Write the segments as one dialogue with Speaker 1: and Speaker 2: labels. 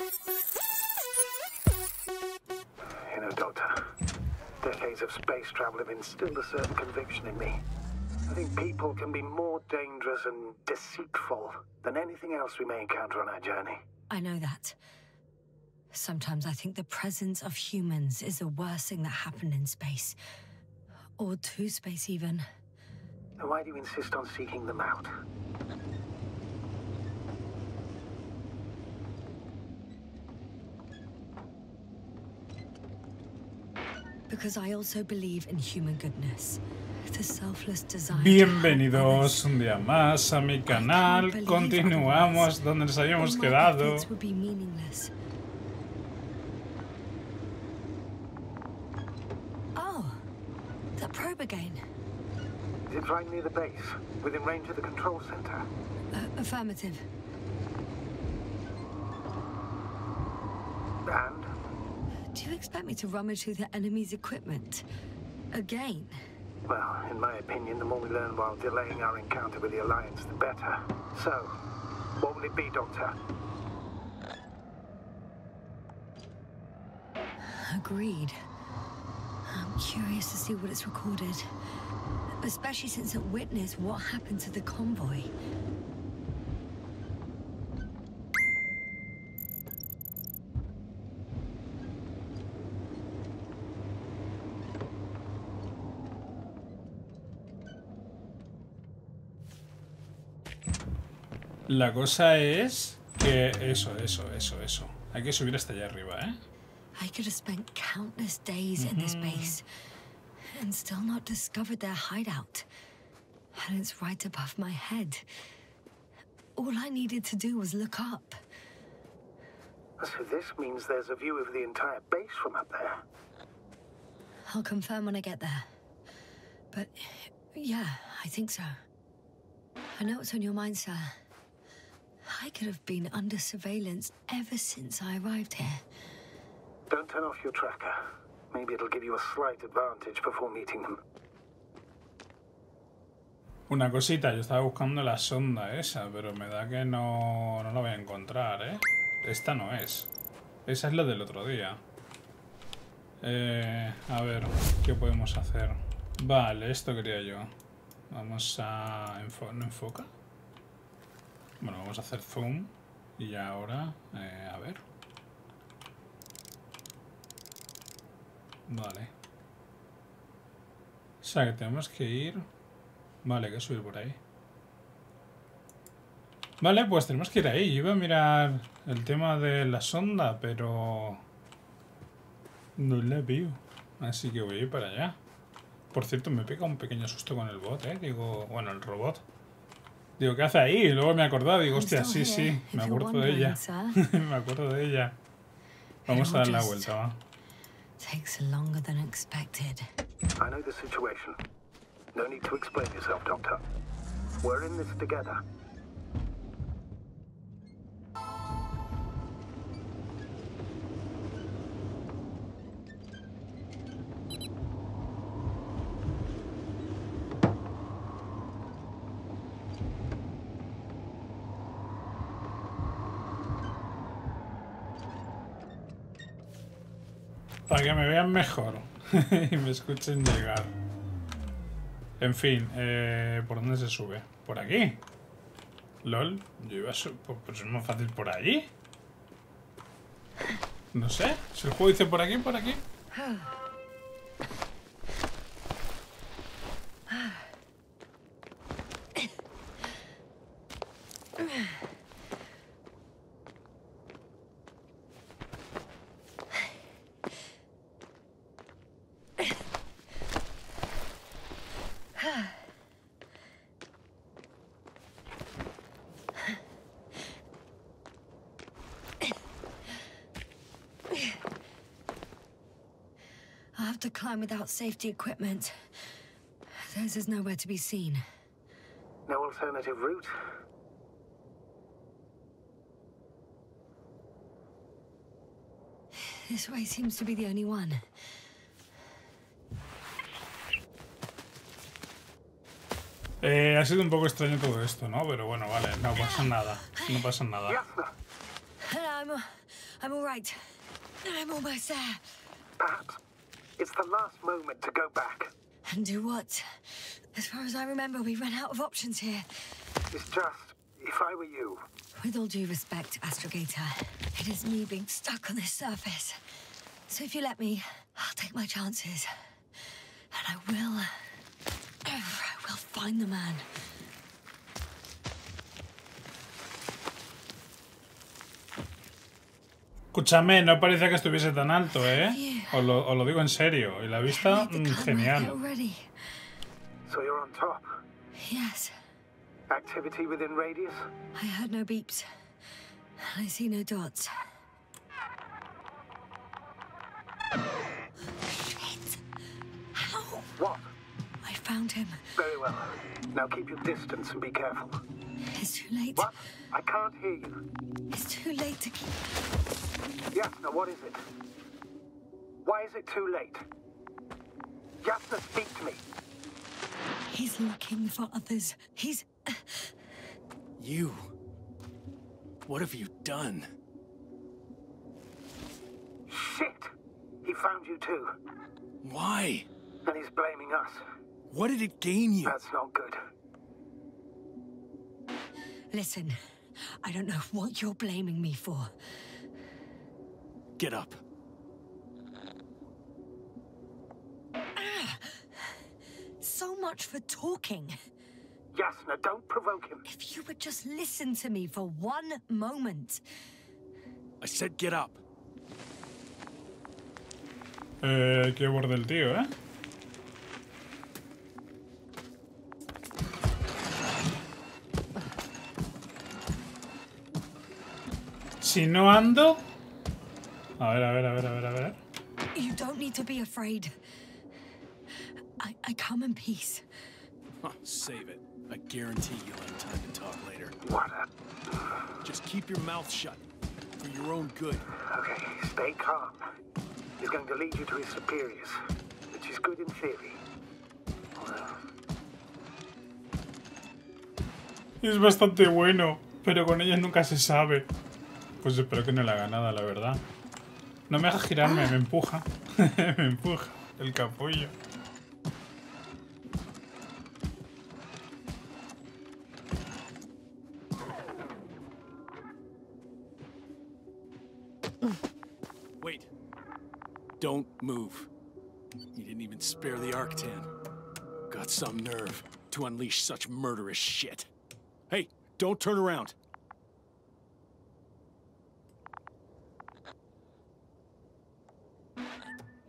Speaker 1: You know, Doctor, decades of space travel have instilled a certain conviction in me. I think people can be more dangerous and deceitful than anything else we may encounter on our journey.
Speaker 2: I know that. Sometimes I think the presence of humans is the worst thing that happened in space. Or to space, even.
Speaker 1: Then why do you insist on seeking them out?
Speaker 2: Because I also believe in human goodness. The selfless desire
Speaker 3: Bienvenidos un día más a mi canal. Continuamos donde nos habíamos quedado.
Speaker 2: efforts would be meaningless. Oh, that probe again.
Speaker 1: Is it right near the base, within range of the control center?
Speaker 2: Uh, affirmative.
Speaker 1: And
Speaker 2: Do you expect me to rummage through the enemy's equipment? Again?
Speaker 1: Well, in my opinion, the more we learn while delaying our encounter with the Alliance, the better. So, what will it be, Doctor?
Speaker 2: Agreed. I'm curious to see what it's recorded. Especially since it witnessed what happened to the convoy.
Speaker 3: La cosa es que eso, eso, eso, eso. Hay que subir hasta allá arriba, ¿eh?
Speaker 2: I could have spent countless days in this base and still not discovered their hideout. And it's right above my head. All I needed to do was look up.
Speaker 1: So this means there's a view of the entire base from up there.
Speaker 2: I'll confirm when I get there. But yeah, I think so. I know what's on your mind, sir. I could have been under surveillance ever since I arrived here.
Speaker 1: Don't turn off your tracker. Maybe it'll give you a slight advantage before meeting them.
Speaker 3: Una cosita, yo estaba buscando la sonda esa, pero me da que no, no la voy a encontrar, ¿eh? Esta no es. Esa es la del otro día. Eh, a ver, ¿qué podemos hacer? Vale, esto quería yo. Vamos a... enfo- ¿No enfoca? Bueno, vamos a hacer zoom. Y ahora, eh, a ver. Vale. O sea que tenemos que ir... Vale, hay que subir por ahí. Vale, pues tenemos que ir ahí. Yo iba a mirar el tema de la sonda, pero... No la veo. Así que voy a ir para allá. Por cierto, me pega un pequeño susto con el bot, ¿eh? Digo, bueno, el robot. Digo, ¿qué hace ahí? Y luego me he acordado, digo, hostia, sí, sí, me acuerdo de ella. me acuerdo de ella. Vamos a dar la vuelta, va.
Speaker 2: Takes longer than expected.
Speaker 1: I know the situation. No need to explain yourself, Doctor. We're in this together.
Speaker 3: Para que me vean mejor y me escuchen llegar. En fin, eh, ¿por dónde se sube? ¿Por aquí? LOL, yo iba a su- pues, pues es más fácil por allí. No sé, si el juego dice por aquí, por aquí.
Speaker 2: Climb without safety equipment. Theirs is nowhere to be seen.
Speaker 1: No alternative route?
Speaker 2: This way seems to be the only one.
Speaker 3: Eh, ha sido un poco extraño todo esto, ¿no? Pero bueno, vale, no pasa nada. No pasa nada.
Speaker 1: Yasna!
Speaker 2: I'm I'm all right. I'm almost there.
Speaker 1: Perhaps it's the last moment to go back.
Speaker 2: And do what? As far as I remember, we ran out of options here.
Speaker 1: It's just, if I were you,
Speaker 2: With all due respect, Astrogator, it is me being stuck on this surface. So if you let me, I'll take my chances. And I will... I will find the man.
Speaker 3: Escúchame, no parecía que estuviese tan alto, ¿eh? Os lo, os lo digo en serio. Y la vista, mm, genial.
Speaker 2: already.
Speaker 1: so you're on top.
Speaker 2: Yes,
Speaker 1: Activity within radius?
Speaker 2: I heard no beeps. I see no dots. Shit! How?
Speaker 1: What?
Speaker 2: I found him.
Speaker 1: Very well. Now keep your distance and be careful.
Speaker 2: It's too late.
Speaker 1: What? I can't hear you.
Speaker 2: It's too late to keep.
Speaker 1: Yasna, what is it? Why is it too late? Yasna, speak to me.
Speaker 2: He's looking for others. He's.
Speaker 4: You. What have you done?
Speaker 1: Shit! He found you too.
Speaker 4: Why?
Speaker 1: And he's blaming us.
Speaker 4: What did it gain you?
Speaker 1: That's not good.
Speaker 2: Listen, I don't know what you're blaming me for.
Speaker 4: Get up.
Speaker 2: So much for talking.
Speaker 1: Yasna, don't provoke him.
Speaker 2: If you would just listen to me for one moment.
Speaker 4: I said get up.
Speaker 3: Eh, qué borde el tío, ¿eh? Si no ando... A ver, a ver, a ver, a ver, a ver.
Speaker 2: You don't need to be afraid. I, I come in peace.
Speaker 4: Save it. I guarantee you'll have time to talk later.
Speaker 1: What.
Speaker 4: Just keep your mouth shut. For your own good.
Speaker 1: Okay, stay calm. He's going to lead you to his superiors, which is good in theory. Well,
Speaker 3: Es bastante bueno, pero con ellas nunca se sabe. Pues espero que no le haga nada, la verdad. No me deja girarme, me empuja. me empuja el capullo.
Speaker 4: Wait. Don't move. You didn't even spare the Arctan. Got some nerve to unleash such murderous shit. Hey, don't turn around.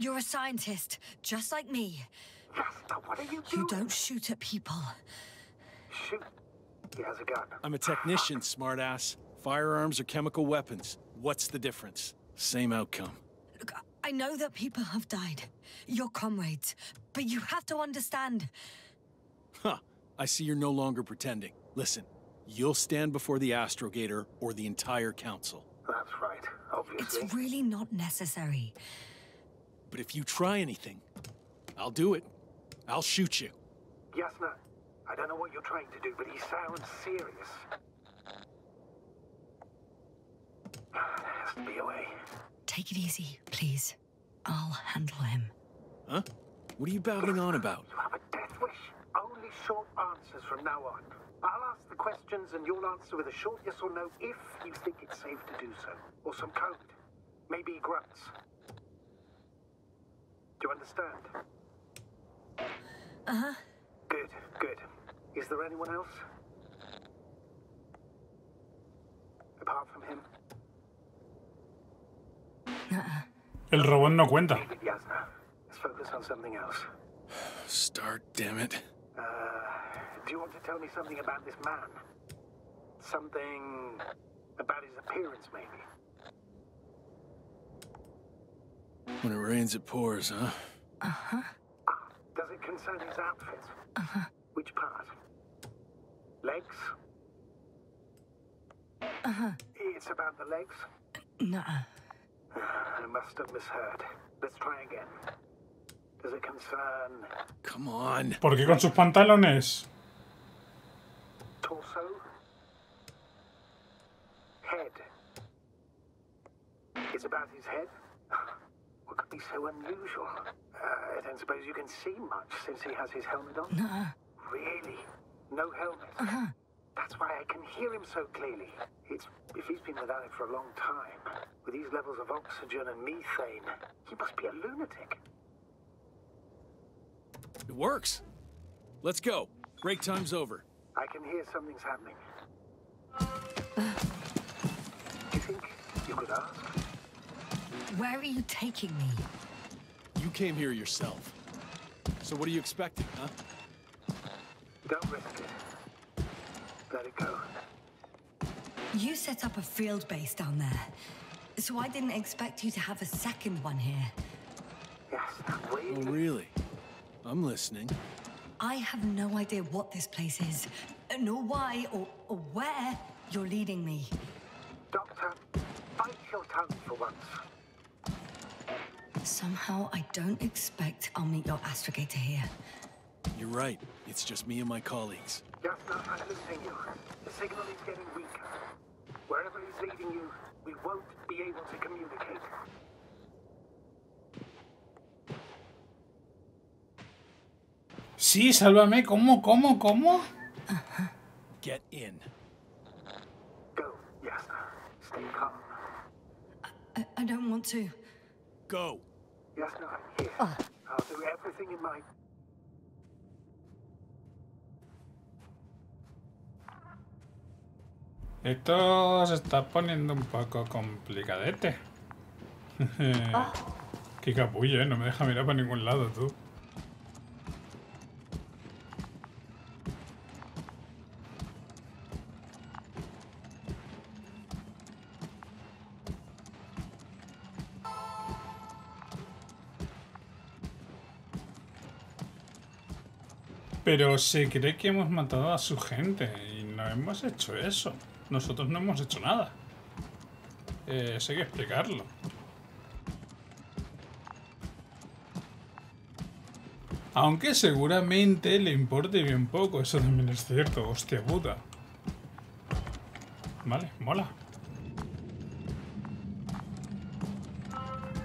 Speaker 2: You're a scientist, just like me.
Speaker 1: Yasna, what are you doing?
Speaker 2: You don't shoot at people.
Speaker 1: Shoot. He has a gun.
Speaker 4: I'm a technician, smartass. Firearms or chemical weapons. What's the difference? Same outcome.
Speaker 2: Look, I know that people have died. Your comrades. But you have to understand.
Speaker 4: Huh. I see you're no longer pretending. Listen, you'll stand before the Astrogator or the entire council.
Speaker 1: That's right, obviously.
Speaker 2: It's really not necessary.
Speaker 4: But if you try anything, I'll do it. I'll shoot you.
Speaker 1: Yasna, I don't know what you're trying to do, but he sounds serious. There has to be a way.
Speaker 2: Take it easy, please. I'll handle him.
Speaker 4: Huh? What are you babbling on about?
Speaker 1: You have a death wish. Only short answers from now on. I'll ask the questions and you'll answer with a short yes or no if you think it's safe to do so. Or some code. Maybe grunts. Do you understand?
Speaker 2: Uh huh.
Speaker 1: Good, good. Is there anyone else? Apart from him?
Speaker 2: Uh-uh.
Speaker 3: El robot no cuenta.
Speaker 1: Leave it, Yasna. Let's focus on something else.
Speaker 4: Start, damn it.
Speaker 1: Uh, do you want to tell me something about this man? Something about his appearance, maybe?
Speaker 4: When it rains, it pours, huh?
Speaker 2: Uh-huh.
Speaker 1: Does it concern his outfit?
Speaker 2: Uh-huh.
Speaker 1: Which part? Legs?
Speaker 2: Uh-huh.
Speaker 1: It's about the legs?
Speaker 2: Nuh-uh.
Speaker 1: I must have misheard. Let's try again. Does it concern
Speaker 4: Come on.
Speaker 3: ¿Por qué con sus pantalones?
Speaker 1: torso? Head? It's about his head? What could be so unusual? Uh, I don't suppose you can see much since he has his helmet on?
Speaker 2: No.
Speaker 1: Really? No helmet? Uh -huh. That's why I can hear him so clearly. It's if he's been without it for a long time, with these levels of oxygen and methane, he must be a lunatic.
Speaker 4: It works. Let's go. Break time's over.
Speaker 1: I can hear something's happening. Do you think you could ask?
Speaker 2: Where are you taking me?
Speaker 4: You came here yourself. So what are you expecting, huh?
Speaker 1: Don't risk it. Let it go.
Speaker 2: You set up a field base down there. So I didn't expect you to have a second one here.
Speaker 1: Yes,
Speaker 4: Oh,
Speaker 1: really?
Speaker 4: really? I'm listening.
Speaker 2: I have no idea what this place is, nor why or, or where you're leading me.
Speaker 1: Doctor, bite your tongue for once.
Speaker 2: Somehow I don't expect I'll meet your astrogator here.
Speaker 4: You're right. It's just me and my colleagues.
Speaker 1: Just now I'm losing you. The signal is getting weaker. Wherever he's leading you, we won't be able to communicate.
Speaker 3: Sí, sálvame. ¿Cómo, cómo, cómo? Uh-huh.
Speaker 4: Get in.
Speaker 1: Go, Yasna. Stay calm.
Speaker 2: I, I don't want to.
Speaker 4: Go.
Speaker 1: I'm here. I'll do everything in my...
Speaker 3: Esto se está poniendo un poco complicadete. Qué capullo, ¿eh? No me deja mirar para ningún lado, tú. Pero se cree que hemos matado a su gente y no hemos hecho eso. Nosotros no hemos hecho nada. Eh, eso hay que explicarlo. Aunque seguramente le importe bien poco, eso también es cierto, hostia puta. Vale, mola.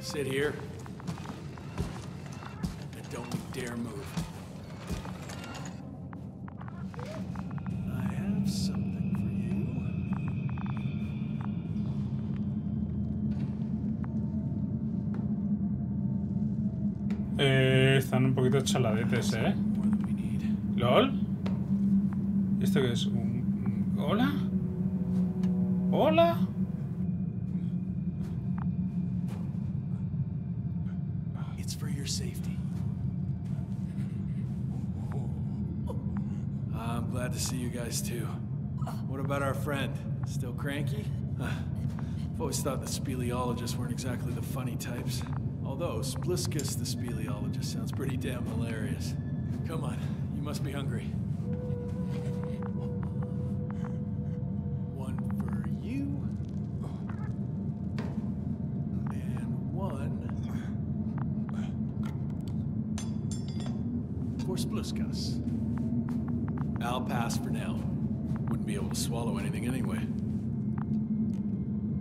Speaker 4: Sit here.
Speaker 3: Poquito chaladetes, ¿eh?
Speaker 4: More than we need.
Speaker 3: ¿Lol? ¿Esto qué es? ¿Un... un- ¿Hola? ¿Hola?
Speaker 4: It's for your safety. I'm glad to see you guys too. What about our friend? Still cranky? I've always thought the speleologists weren't exactly the funny types. Although Spliskus the speleologist sounds pretty damn hilarious. Come on, you must be hungry. One for you. And one for Spluskas. I'll pass for now. Wouldn't be able to swallow anything anyway.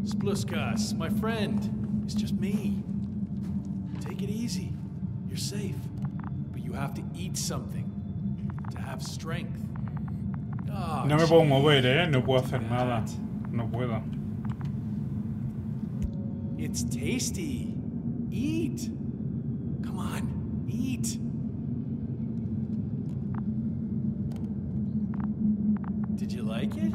Speaker 4: Spluskas, my friend, it's just me. Easy. You're safe. But you have to eat something to have strength. Ah,
Speaker 3: No me puedo mover, ¿eh? No puedo hacer nada. No puedo.
Speaker 4: It's tasty. Eat. Come on, eat. Did you like it?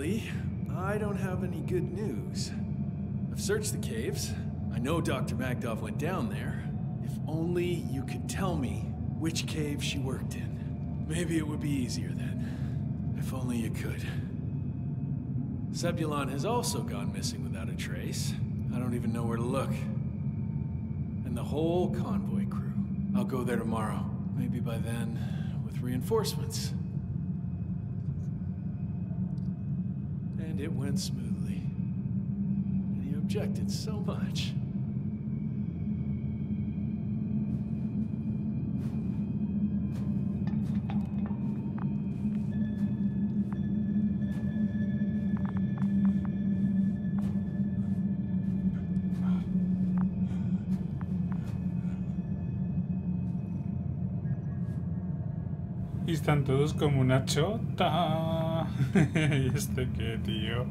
Speaker 4: Unfortunately, I don't have any good news. I've searched the caves. I know Dr. Magdov went down there. If only you could tell me which cave she worked in. Maybe it would be easier then. If only you could. Sebulon has also gone missing without a trace. I don't even know where to look. And the whole convoy crew. I'll go there tomorrow. Maybe by then, with reinforcements. it went smoothly. And he objected so much.
Speaker 3: están todos como una chota. ¿Y este qué, tío?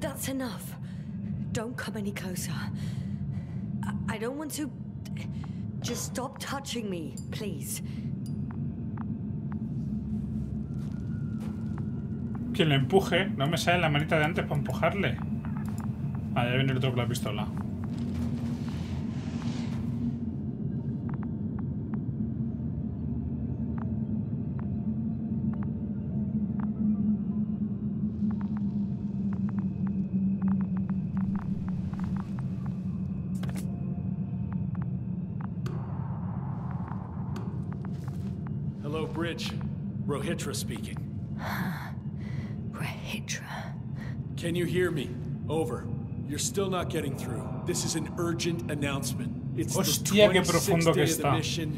Speaker 2: That's enough. Don't come any closer. I, I don't want to. Just stop touching me, please.
Speaker 3: Que lo empuje. No me sale la manita de antes para empujarle. Ah, ya viene el otro con la pistola.
Speaker 4: Hello, Bridge. Rohitra speaking. Can you hear me? Over. You're still not getting through. This is an urgent announcement. It's
Speaker 3: Hostia,
Speaker 4: the 26th day of the mission.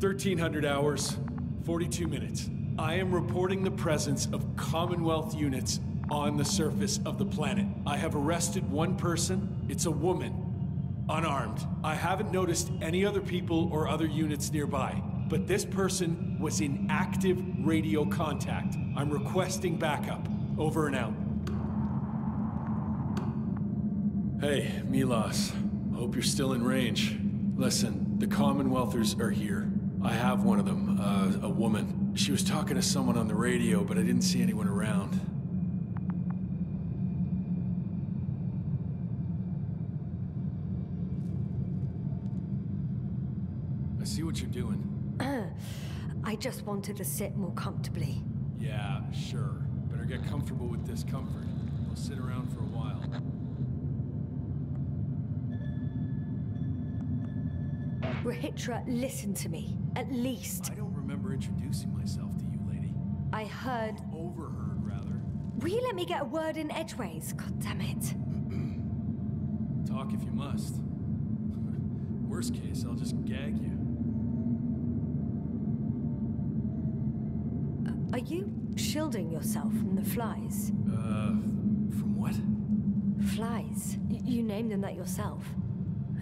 Speaker 4: 1300 hours, 42 minutes. I am reporting the presence of Commonwealth units on the surface of the planet. I have arrested one person. It's a woman, unarmed. I haven't noticed any other people or other units nearby, but this person was in active radio contact. I'm requesting backup. Over and out. Hey, Milos. I hope you're still in range. Listen, the Commonwealthers are here. I have one of them, uh, a woman. She was talking to someone on the radio, but I didn't see anyone around. I see what you're doing.
Speaker 2: I just wanted to sit more comfortably.
Speaker 4: Yeah, sure. Better get comfortable with discomfort. We'll sit around for a while.
Speaker 2: Rohitra, listen to me. At least.
Speaker 4: I don't remember introducing myself to you, lady.
Speaker 2: I heard.
Speaker 4: Overheard, rather.
Speaker 2: Will you let me get a word in edgeways? God damn it.
Speaker 4: Talk if you must. Worst case, I'll just gag you.
Speaker 2: Are you shielding yourself from the flies?
Speaker 4: Uh, from what?
Speaker 2: Flies? Y- you named them that yourself.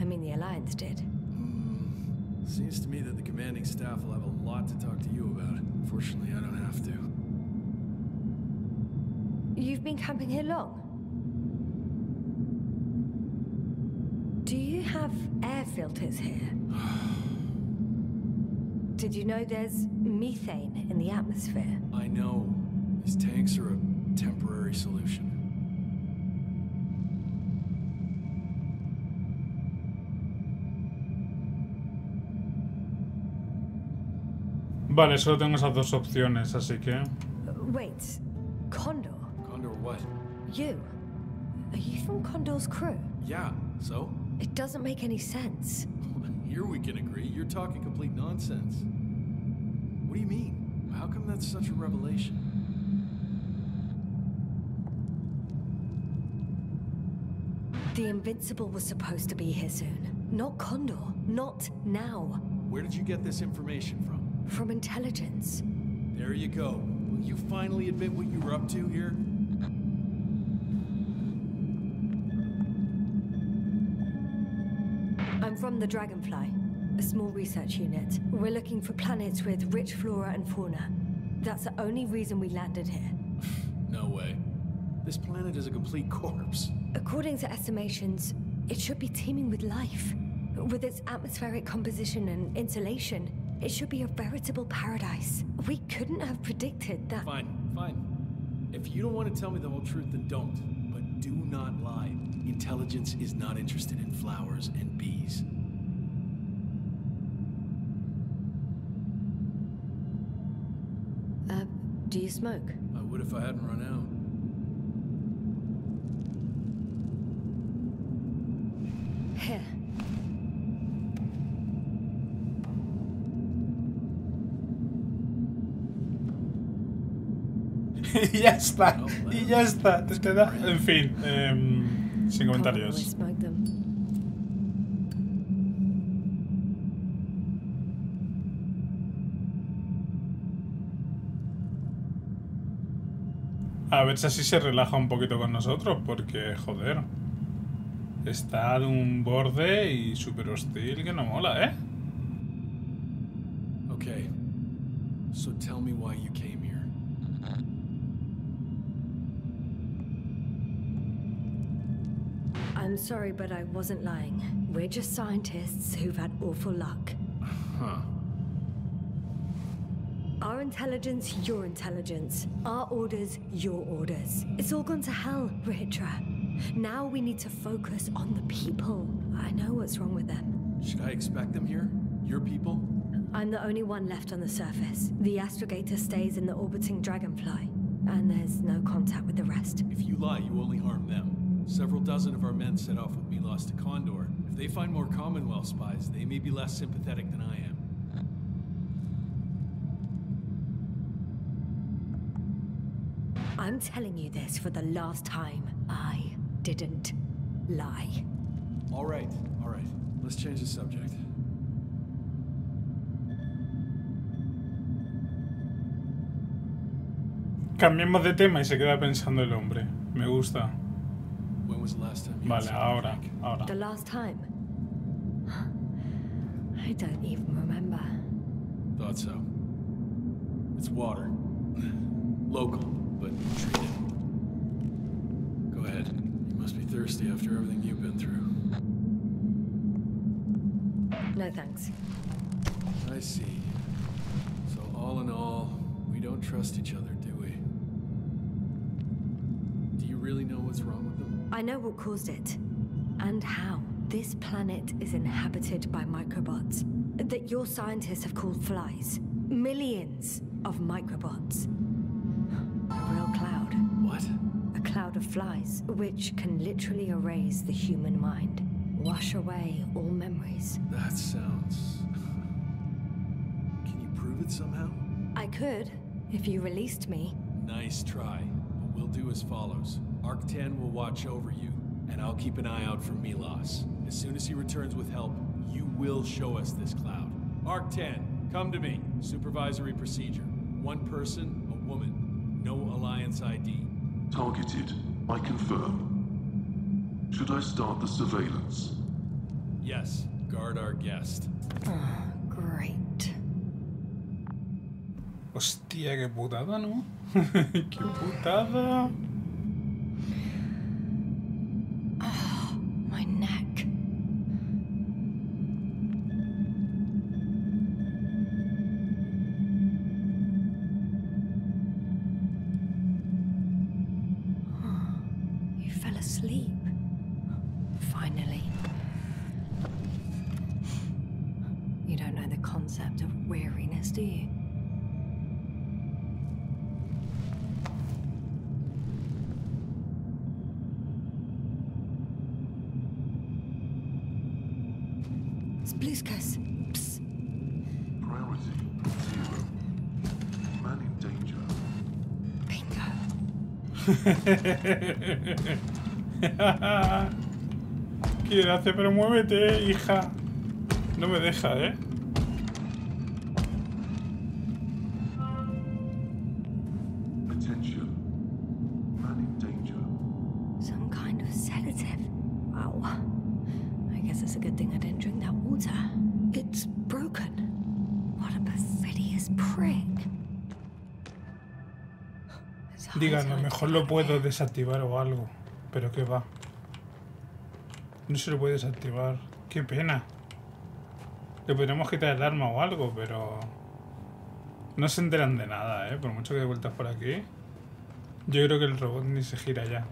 Speaker 2: I mean, the Alliance did.
Speaker 4: Seems to me that the commanding staff will have a lot to talk to you about. Fortunately, I don't have to.
Speaker 2: You've been camping here long? Do you have air filters here? Did you know there's methane in the atmosphere?
Speaker 4: I know. These tanks are a temporary solution.
Speaker 3: Vale, solo tengo esas dos opciones, así que...
Speaker 2: Wait, Condor?
Speaker 4: Condor what?
Speaker 2: You? Are you from Condor's crew?
Speaker 4: Yeah, so?
Speaker 2: It doesn't make any sense.
Speaker 4: Here we can agree. You're talking complete nonsense. What do you mean? How come that's such a revelation?
Speaker 2: The Invincible was supposed to be here soon. Not Condor. Not now.
Speaker 4: Where did you get this information from?
Speaker 2: From intelligence.
Speaker 4: There you go. Will you finally admit what you were up to here?
Speaker 2: I'm from the Dragonfly, a small research unit. We're looking for planets with rich flora and fauna. That's the only reason we landed here.
Speaker 4: No way. This planet is a complete corpse.
Speaker 2: According to estimations, it should be teeming with life. With its atmospheric composition and insulation, it should be a veritable paradise. We couldn't have predicted that.
Speaker 4: Fine, fine. If you don't want to tell me the whole truth, then don't. But do not lie. Intelligence is not interested in flowers and bees.
Speaker 2: Uh, do you smoke?
Speaker 4: I would if I hadn't run out.
Speaker 3: Y ya está, y ya está. Te queda... En fin, em, sin comentarios. A ver si así se relaja un poquito con nosotros, porque, joder. Está de un borde y súper hostil que no mola, ¿eh?
Speaker 4: Okay. So tell me why you came
Speaker 2: I'm sorry, but I wasn't lying. We're just scientists who've had awful luck.
Speaker 4: Huh.
Speaker 2: Our intelligence, your intelligence. Our orders, your orders. It's all gone to hell, Ritra. Now we need to focus on the people. I know what's wrong with them.
Speaker 4: Should I expect them here? Your people?
Speaker 2: I'm the only one left on the surface. The astrogator stays in the orbiting dragonfly. And there's no contact with the rest.
Speaker 4: If you lie, you only harm them. Several dozen of our men set off with Milos to Condor. If they find more Commonwealth spies, they may be less sympathetic than I am.
Speaker 2: I'm telling you this for the last time. I didn't lie.
Speaker 4: All right, all right. Let's change the subject.
Speaker 3: Cambiemos de tema y se queda pensando el hombre. Me gusta.
Speaker 4: When was the last time you
Speaker 3: Vale,
Speaker 4: had
Speaker 3: ahora,
Speaker 4: something
Speaker 3: ahora.
Speaker 2: The last time? I don't even remember.
Speaker 4: Thought so. It's water. Local, but treated. Go ahead. You must be thirsty after everything you've been through.
Speaker 2: No thanks.
Speaker 4: I see. So all in all, we don't trust each other, do we? Do you really know what's wrong with them?
Speaker 2: I know what caused it. And how. This planet is inhabited by microbots that your scientists have called flies. Millions of microbots. A real cloud.
Speaker 4: What?
Speaker 2: A cloud of flies, which can literally erase the human mind, wash away all memories.
Speaker 4: That sounds. Can you prove it somehow?
Speaker 2: I could, if you released me.
Speaker 4: Nice try. But we'll do as follows. Arc 10 will watch over you, and I'll keep an eye out for Milos. As soon as he returns with help, you will show us this cloud. Arc 10, come to me. Supervisory procedure. One person, a woman. No Alliance ID.
Speaker 5: Targeted. I confirm. Should I start the surveillance?
Speaker 4: Yes, guard our guest.
Speaker 2: Ah, great.
Speaker 3: Hostia, qué putada, ¿no? qué putada. Quiere pero muévete, hija. No me deja, ¿eh?
Speaker 2: Eyes
Speaker 3: Díganme,
Speaker 2: aren't
Speaker 3: mejor lo puedo desactivar o algo. Pero que va. No se lo puede desactivar. Qué pena. Le podríamos quitar el arma o algo, pero... No se enteran de nada, ¿eh? Por mucho que de vueltas por aquí. Yo creo que el robot ni se gira ya.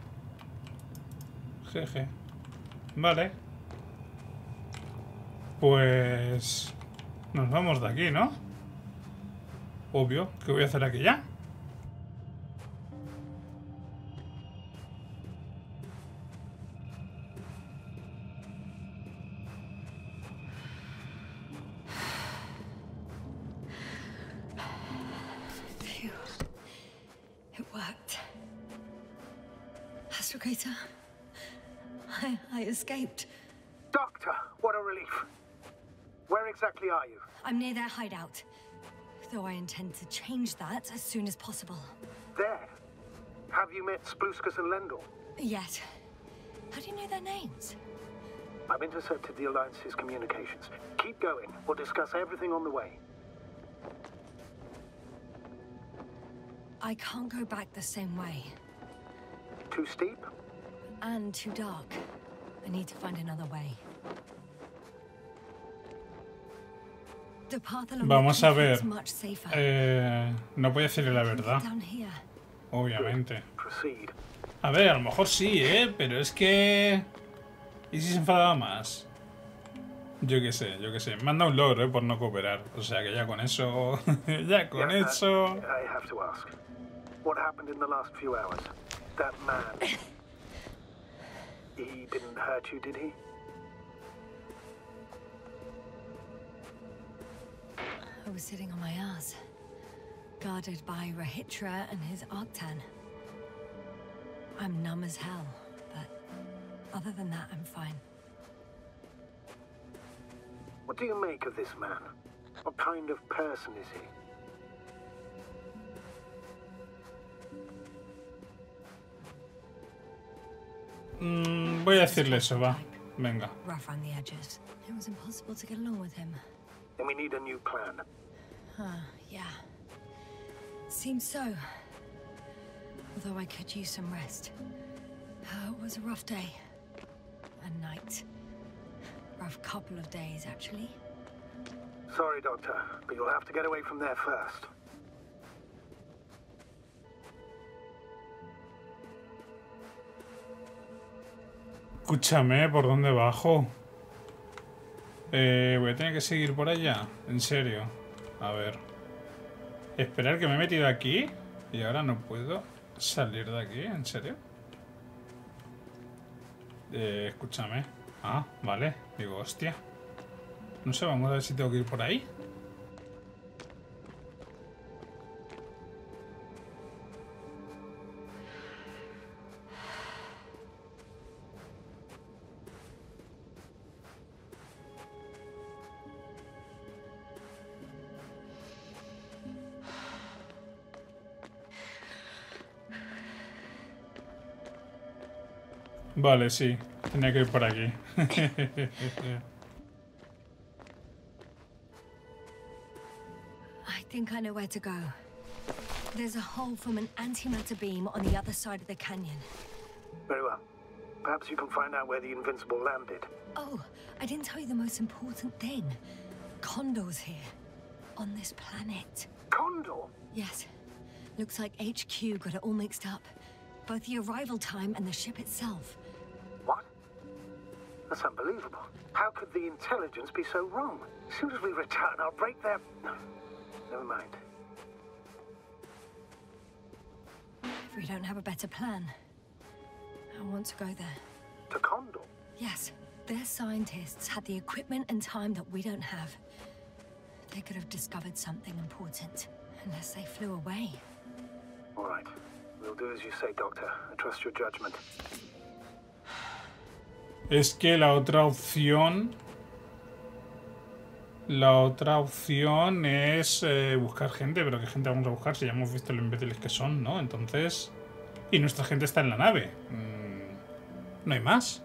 Speaker 3: Jeje. Vale. Pues... Nos vamos de aquí, ¿no? Obvio. ¿Qué voy a hacer aquí ya?
Speaker 2: Worked. Astrogator. I, I escaped.
Speaker 1: Doctor, what a relief. Where exactly are you?
Speaker 2: I'm near their hideout. Though I intend to change that as soon as possible.
Speaker 1: There. Have you met Spluskus and Lendl?
Speaker 2: Yet. How do you know their names?
Speaker 1: I've intercepted the Alliance's communications. Keep going. We'll discuss everything on the way.
Speaker 2: I can't go back the same way.
Speaker 1: Too steep?
Speaker 2: And too dark. I need to find another way. The path along
Speaker 3: Vamos
Speaker 2: the
Speaker 3: a ver.
Speaker 2: is much safer.
Speaker 3: Eh, no voy a decirle la verdad,
Speaker 2: Down here.
Speaker 3: obviamente. A ver, a lo mejor sí, ¿eh? Pero es que... ¿Y si se enfadaba más? Yo qué sé, yo qué sé. Manda un logro, ¿eh? Por no cooperar. O sea que ya con eso... ya con
Speaker 1: uh,
Speaker 3: eso...
Speaker 1: What happened in the last few hours? That man. he didn't hurt you, did he?
Speaker 2: I was sitting on my ass, guarded by Rohitra and his Arctan. I'm numb as hell, but other than that, I'm fine.
Speaker 1: What do you make of this man? What kind of person is he?
Speaker 3: Mm, voy a decirle eso, va. Venga.
Speaker 2: Rough around the edges. It was impossible to get along with him.
Speaker 1: Then we need a new plan.
Speaker 2: Huh, yeah. Seems so. Although I could use some rest. Uh, it was a rough day. A night. Rough couple of days, actually.
Speaker 1: Sorry, Doctor, but you'll have to get away from there first.
Speaker 3: Escúchame, ¿por dónde bajo? Eh, voy a tener que seguir por allá. En serio. A ver. Esperar que me he metido aquí. Y ahora no puedo salir de aquí. ¿En serio? Eh, escúchame. Ah, vale. Digo, hostia. No sé, vamos a ver si tengo que ir por ahí. Vale, sí. Tenía que ir por aquí.
Speaker 2: I think I know where to go. There's a hole from an antimatter beam on the other side of the canyon.
Speaker 1: Very well. Perhaps you can find out where the Invincible landed.
Speaker 2: Oh, I didn't tell you the most important thing. Condor's here. On this planet.
Speaker 1: Condor!
Speaker 2: Yes. Looks like HQ got it all mixed up. Both the arrival time and the ship itself.
Speaker 1: That's unbelievable. How could the intelligence be so wrong? As soon as we return, I'll break their... No, never mind.
Speaker 2: If we don't have a better plan, I want to go there.
Speaker 1: To Condor?
Speaker 2: Yes, their scientists had the equipment and time that we don't have. They could have discovered something important, unless they flew away.
Speaker 1: All right. We'll do as you say, Doctor. I trust your judgment.
Speaker 3: Es que la otra opción... La otra opción es eh, buscar gente, pero ¿qué gente vamos a buscar si ya hemos visto lo imbéciles que son, ¿no? Entonces... Y nuestra gente está en la nave. Mm, no hay más.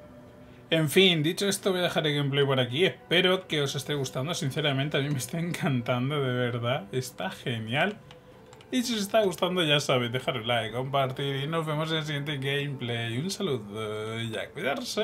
Speaker 3: En fin, dicho esto voy a dejar el gameplay por aquí. Espero que os esté gustando. Sinceramente a mí me está encantando, de verdad. Está genial. Y si os está gustando, ya sabéis, dejar un like, compartir y nos vemos en el siguiente gameplay. Un saludo y a cuidarse.